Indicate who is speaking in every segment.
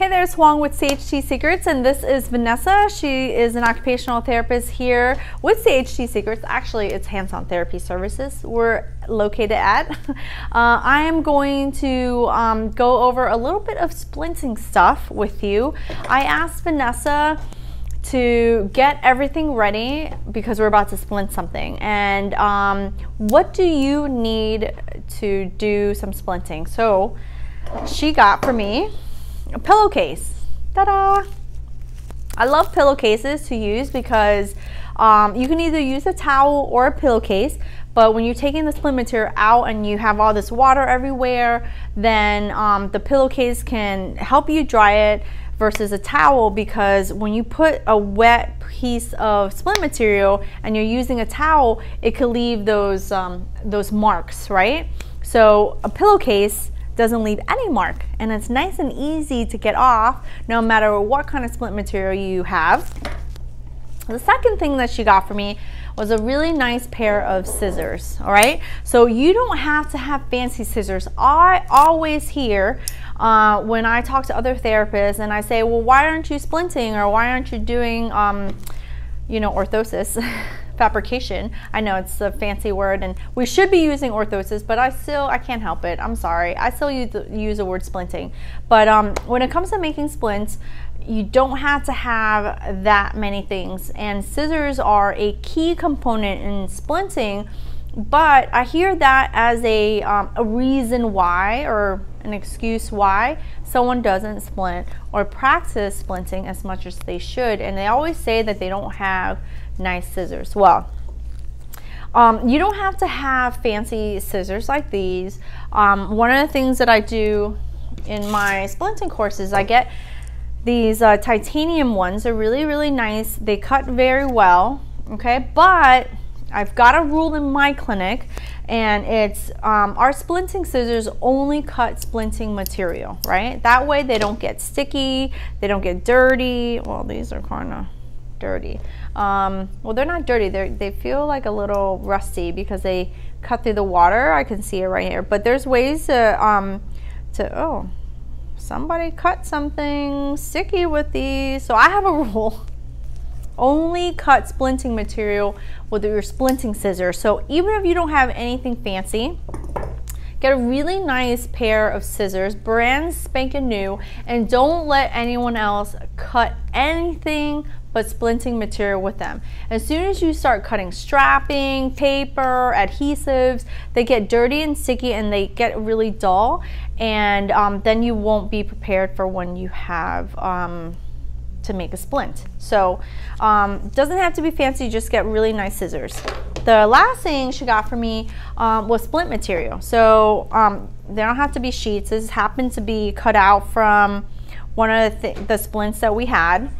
Speaker 1: Hey there, it's Hoang with CHT Secrets, and this is Vanessa. She is an occupational therapist here with CHT Secrets. Actually, it's Hands On Therapy Services we're located at. Uh, I am going to um, go over a little bit of splinting stuff with you. I asked Vanessa to get everything ready because we're about to splint something. And um, what do you need to do some splinting? So she got for me a pillowcase. Ta-da! I love pillowcases to use because um, you can either use a towel or a pillowcase, but when you're taking the splint material out and you have all this water everywhere, then um, the pillowcase can help you dry it versus a towel because when you put a wet piece of splint material and you're using a towel, it could leave those, um, those marks, right? So a pillowcase doesn't leave any mark and it's nice and easy to get off no matter what kind of splint material you have. The second thing that she got for me was a really nice pair of scissors, all right? So you don't have to have fancy scissors. I always hear uh, when I talk to other therapists and I say, well, why aren't you splinting or why aren't you doing, um, you know, orthosis? fabrication. I know it's a fancy word and we should be using orthosis, but I still, I can't help it. I'm sorry. I still use the, use the word splinting. But um, when it comes to making splints, you don't have to have that many things. And scissors are a key component in splinting, but I hear that as a, um, a reason why or an excuse why someone doesn't splint or practice splinting as much as they should. And they always say that they don't have nice scissors. Well, um, you don't have to have fancy scissors like these. Um, one of the things that I do in my splinting courses, I get these uh, titanium ones. They're really, really nice. They cut very well, okay? But I've got a rule in my clinic and it's um, our splinting scissors only cut splinting material, right? That way they don't get sticky, they don't get dirty. Well, these are kind of dirty. Um, well, they're not dirty. They they feel like a little rusty because they cut through the water. I can see it right here. But there's ways to um, to oh, somebody cut something sticky with these. So I have a rule. Only cut splinting material with your splinting scissors. So even if you don't have anything fancy, Get a really nice pair of scissors, brand spanking new, and don't let anyone else cut anything but splinting material with them. As soon as you start cutting strapping, paper, adhesives, they get dirty and sticky and they get really dull and um, then you won't be prepared for when you have um, to make a splint. So um, doesn't have to be fancy, just get really nice scissors. The last thing she got for me um, was splint material. So um, they don't have to be sheets. This happened to be cut out from one of the, th the splints that we had.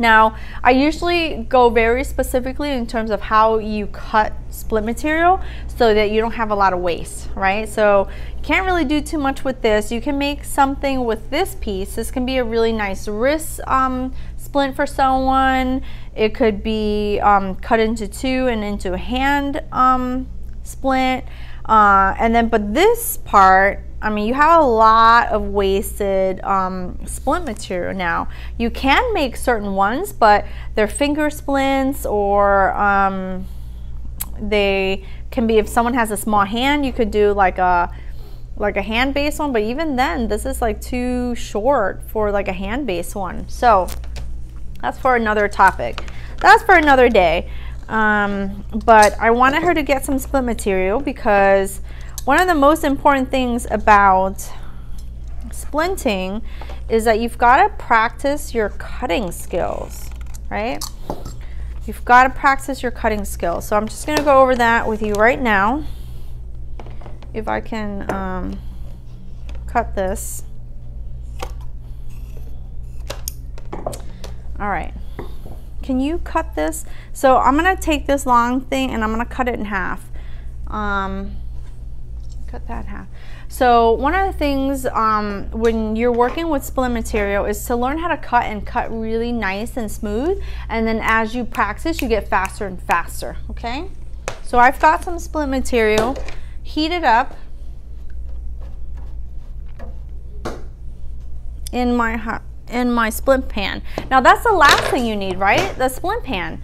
Speaker 1: Now, I usually go very specifically in terms of how you cut splint material so that you don't have a lot of waste, right? So you can't really do too much with this. You can make something with this piece. This can be a really nice wrist um, splint for someone. It could be um, cut into two and into a hand um, splint. Uh, and then, but this part, I mean, you have a lot of wasted um, splint material now. You can make certain ones, but they're finger splints or um, they can be, if someone has a small hand, you could do like a, like a hand base one, but even then, this is like too short for like a hand base one. So that's for another topic. That's for another day. Um, but I wanted her to get some splint material because one of the most important things about splinting is that you've got to practice your cutting skills, right? You've got to practice your cutting skills. So I'm just going to go over that with you right now. If I can um, cut this. All right. Can you cut this? So I'm going to take this long thing and I'm going to cut it in half. Um, cut that half. So one of the things um, when you're working with splint material is to learn how to cut and cut really nice and smooth. And then as you practice, you get faster and faster, okay? So I've got some splint material heated up. in my in my splint pan. Now that's the last thing you need, right? The splint pan.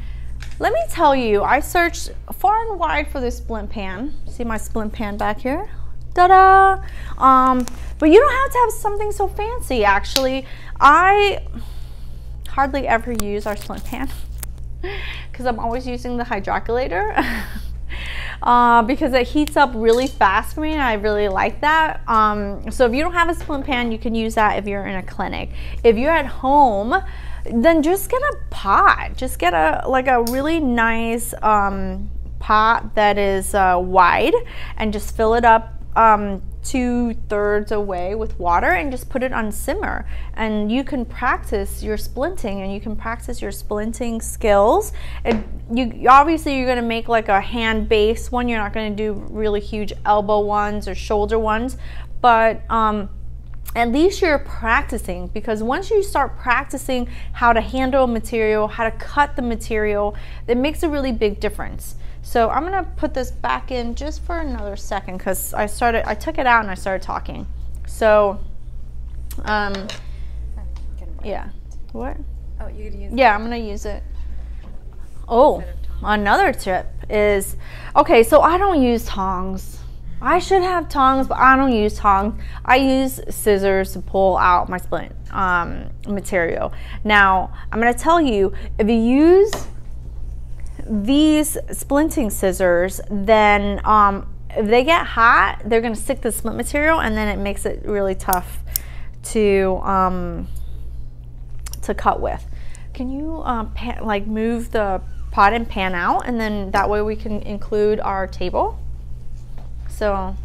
Speaker 1: Let me tell you, I searched far and wide for this splint pan. See my splint pan back here? Ta-da! Um, but you don't have to have something so fancy, actually. I hardly ever use our splint pan because I'm always using the hydrocollator. uh, because it heats up really fast for me and I really like that. Um, so if you don't have a splint pan, you can use that if you're in a clinic. If you're at home, then just get a pot. Just get a like a really nice um, pot that is uh, wide and just fill it up um, two thirds away with water and just put it on simmer. And you can practice your splinting and you can practice your splinting skills. And you obviously you're gonna make like a hand base one. You're not gonna do really huge elbow ones or shoulder ones, but um, at least you're practicing because once you start practicing how to handle material, how to cut the material, it makes a really big difference. So I'm gonna put this back in just for another second because I started, I took it out and I started talking. So, um, yeah, what?
Speaker 2: Oh, you could use
Speaker 1: Yeah, I'm gonna use it. Oh, another tip is, okay, so I don't use tongs. I should have tongs, but I don't use tongs. I use scissors to pull out my splint um, material. Now, I'm going to tell you, if you use these splinting scissors, then um, if they get hot, they're going to stick the splint material, and then it makes it really tough to um, to cut with. Can you um, pan, like move the pot and pan out, and then that way we can include our table? So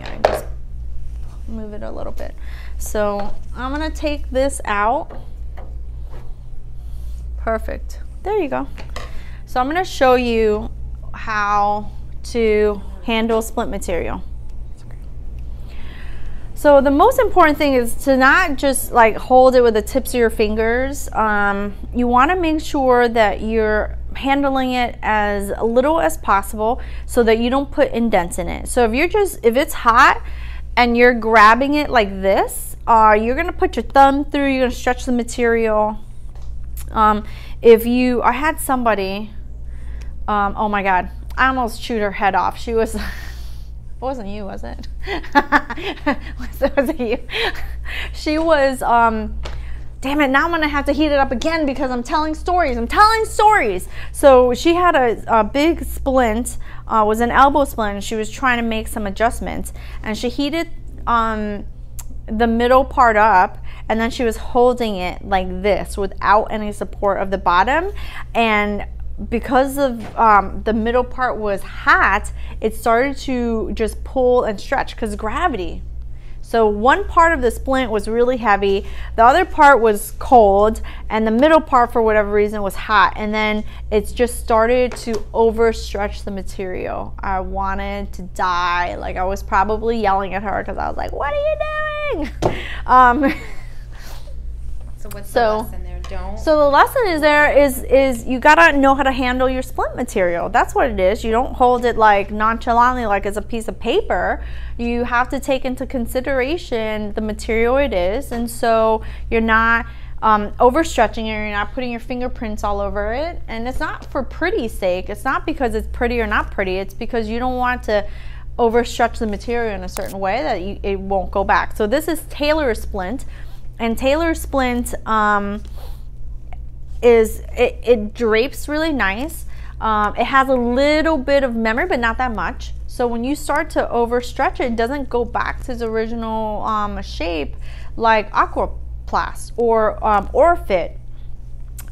Speaker 1: yeah, I just move it a little bit. So I'm gonna take this out. Perfect. There you go. So I'm gonna show you how to handle splint material. So the most important thing is to not just like hold it with the tips of your fingers. Um, you want to make sure that you're handling it as little as possible so that you don't put indents in it. So if you're just, if it's hot and you're grabbing it like this, uh, you're gonna put your thumb through, you're gonna stretch the material. Um, if you, I had somebody, um, oh my God, I almost chewed her head off. She was, it wasn't you, was it? was, it you? she was, um, damn it, now I'm gonna have to heat it up again because I'm telling stories. I'm telling stories. So she had a, a big splint, uh, was an elbow splint, she was trying to make some adjustments. And she heated um, the middle part up, and then she was holding it like this without any support of the bottom. And because of um, the middle part was hot, it started to just pull and stretch because gravity so one part of the splint was really heavy, the other part was cold, and the middle part for whatever reason was hot. And then it's just started to overstretch the material. I wanted to die. Like I was probably yelling at her because I was like, what are you doing? Um,
Speaker 2: so what's so, the lesson there? Don't.
Speaker 1: So the lesson is there is is you gotta know how to handle your splint material. That's what it is. You don't hold it like nonchalantly like it's a piece of paper. You have to take into consideration the material it is, and so you're not um, overstretching it. You're not putting your fingerprints all over it, and it's not for pretty sake. It's not because it's pretty or not pretty. It's because you don't want to overstretch the material in a certain way that you, it won't go back. So this is TailorSplint and TailorSplint um, is it, it, drapes really nice. Um, it has a little bit of memory, but not that much. So when you start to overstretch it, it doesn't go back to its original um, shape like Aquaplast or um, Orfit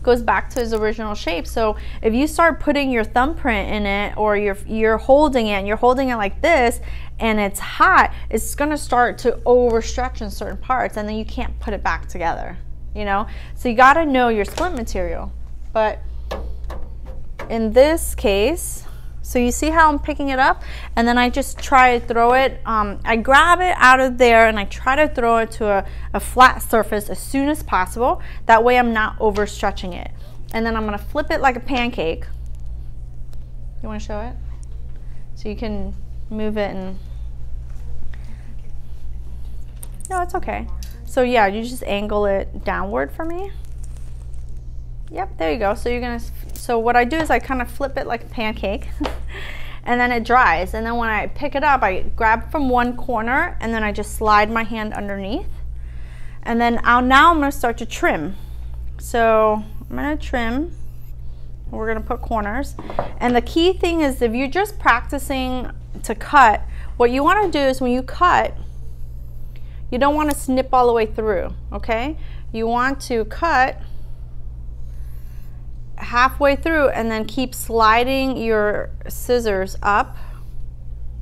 Speaker 1: goes back to its original shape. So if you start putting your thumbprint in it or you're, you're holding it and you're holding it like this and it's hot, it's gonna start to overstretch in certain parts and then you can't put it back together, you know? So you gotta know your splint material. But in this case, so you see how I'm picking it up and then I just try to throw it, um, I grab it out of there and I try to throw it to a, a flat surface as soon as possible. That way I'm not overstretching it. And then I'm gonna flip it like a pancake. You wanna show it? So you can move it and, no, it's okay. So yeah, you just angle it downward for me. Yep, there you go. So you're gonna, so what I do is I kind of flip it like a pancake and then it dries. And then when I pick it up, I grab from one corner and then I just slide my hand underneath. And then I'll, now I'm gonna start to trim. So I'm gonna trim. We're gonna put corners. And the key thing is if you're just practicing to cut, what you wanna do is when you cut, you don't wanna snip all the way through, okay? You want to cut halfway through and then keep sliding your scissors up.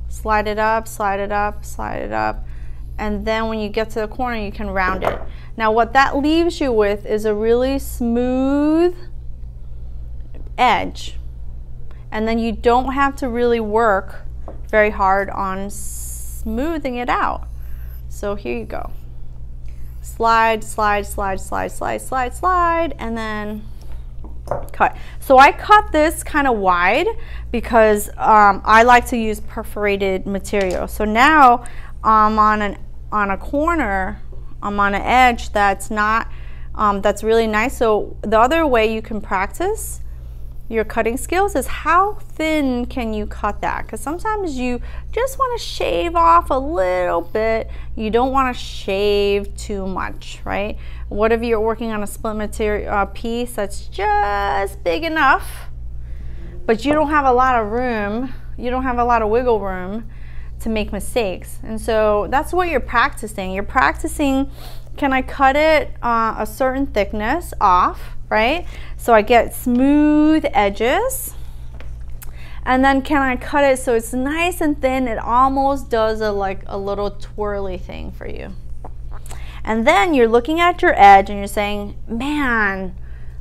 Speaker 1: Slide it up, slide it up, slide it up. And then when you get to the corner, you can round it. Now what that leaves you with is a really smooth edge. And then you don't have to really work very hard on smoothing it out. So here you go. Slide, slide, slide, slide, slide, slide, slide, and then cut. So I cut this kind of wide because um, I like to use perforated material. So now I'm on an on a corner, I'm on an edge that's not um, that's really nice. So the other way you can practice your cutting skills is how thin can you cut that? Because sometimes you just want to shave off a little bit. You don't want to shave too much right? What if you're working on a splint material uh, piece that's just big enough but you don't have a lot of room you don't have a lot of wiggle room to make mistakes? And so that's what you're practicing. You're practicing can I cut it uh, a certain thickness off right? So I get smooth edges. And then can I cut it so it's nice and thin? It almost does a like a little twirly thing for you. And then you're looking at your edge and you're saying, man,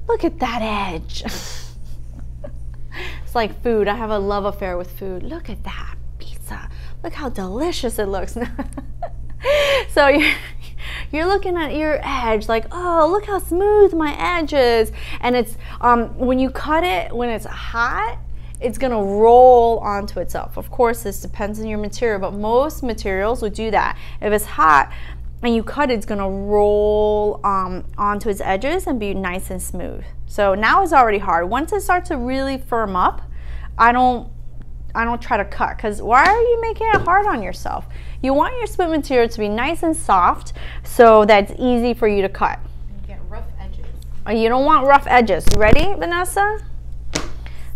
Speaker 1: look at that edge. it's like food. I have a love affair with food. Look at that pizza. Look how delicious it looks. so you're, you're looking at your edge like, oh, look how smooth my edge is. And it's, um, when you cut it, when it's hot, it's gonna roll onto itself. Of course, this depends on your material, but most materials would do that. If it's hot and you cut it, it's gonna roll um, onto its edges and be nice and smooth. So now it's already hard. Once it starts to really firm up, I don't I don't try to cut because why are you making it hard on yourself? You want your splint material to be nice and soft so that's easy for you to cut.
Speaker 2: You get rough edges.
Speaker 1: Uh, you don't want rough edges. Ready, Vanessa?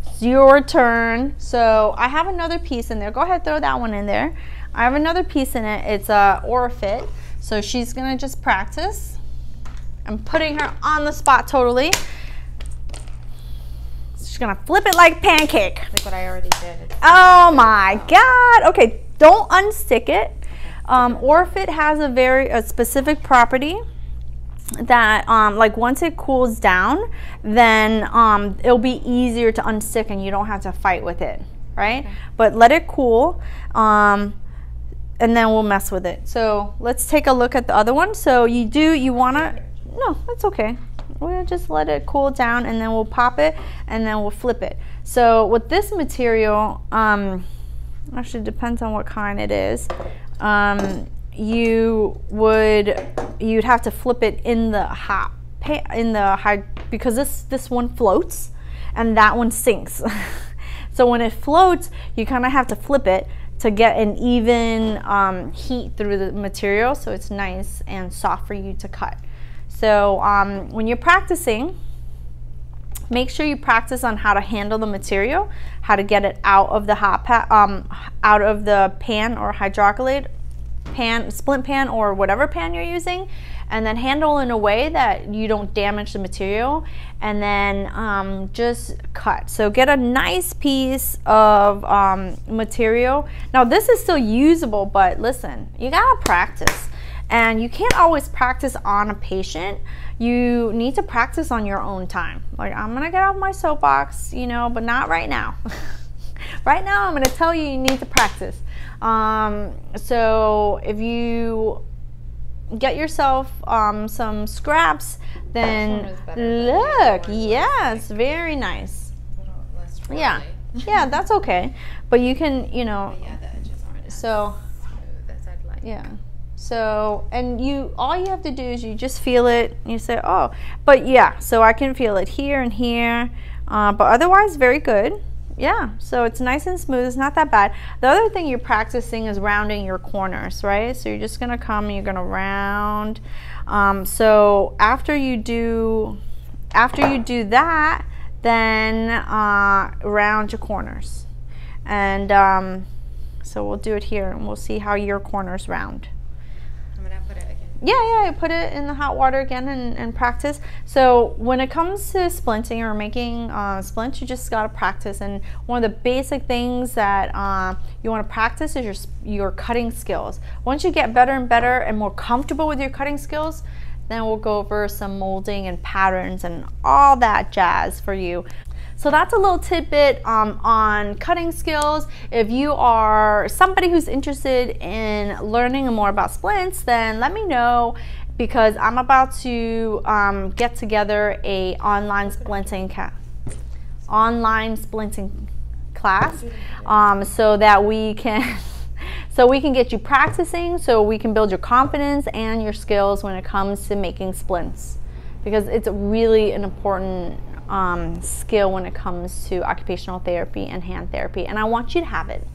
Speaker 1: It's your turn. So I have another piece in there. Go ahead, throw that one in there. I have another piece in it. It's a Orfit. So she's gonna just practice. I'm putting her on the spot totally. She's gonna flip it like pancake.
Speaker 2: Like what I already did.
Speaker 1: Oh my God. Okay, don't unstick it. Um, it has a very a specific property that um, like once it cools down, then um, it'll be easier to unstick and you don't have to fight with it, right? Okay. But let it cool. Um, and then we'll mess with it. So let's take a look at the other one. So you do, you wanna, no, that's okay we'll just let it cool down and then we'll pop it and then we'll flip it. So with this material, um, actually depends on what kind it is, um, you would, you'd have to flip it in the hot, in the high, because this, this one floats and that one sinks. so when it floats, you kind of have to flip it to get an even um, heat through the material so it's nice and soft for you to cut. So um, when you're practicing, make sure you practice on how to handle the material, how to get it out of the hot pan, um, out of the pan or hydrocollator pan, splint pan or whatever pan you're using, and then handle in a way that you don't damage the material, and then um, just cut. So get a nice piece of um, material. Now this is still usable, but listen, you gotta practice. And you can't always practice on a patient. You need to practice on your own time. Like, I'm gonna get off my soapbox, you know, but not right now. right now, I'm gonna tell you you need to practice. Um, so if you get yourself um, some scraps, then look, yes, very nice. Yeah, yeah, that's okay. But you can, you know,
Speaker 2: yeah, the edges aren't
Speaker 1: so,
Speaker 2: smooth as I'd like.
Speaker 1: Yeah. So, and you, all you have to do is you just feel it. You say, oh, but yeah, so I can feel it here and here, uh, but otherwise very good. Yeah, so it's nice and smooth. It's not that bad. The other thing you're practicing is rounding your corners, right? So you're just gonna come and you're gonna round. Um, so after you do, after you do that, then uh, round your corners. And um, so we'll do it here and we'll see how your corners round. Yeah, yeah, I put it in the hot water again and, and practice. So when it comes to splinting or making uh, splints, you just gotta practice. And one of the basic things that uh, you wanna practice is your, your cutting skills. Once you get better and better and more comfortable with your cutting skills, then we'll go over some molding and patterns and all that jazz for you. So that's a little tidbit um, on cutting skills. If you are somebody who's interested in learning more about splints, then let me know because I'm about to um, get together a online splinting class. online splinting class um, so that we can so we can get you practicing so we can build your confidence and your skills when it comes to making splints because it's really an important um, skill when it comes to occupational therapy and hand therapy, and I want you to have it.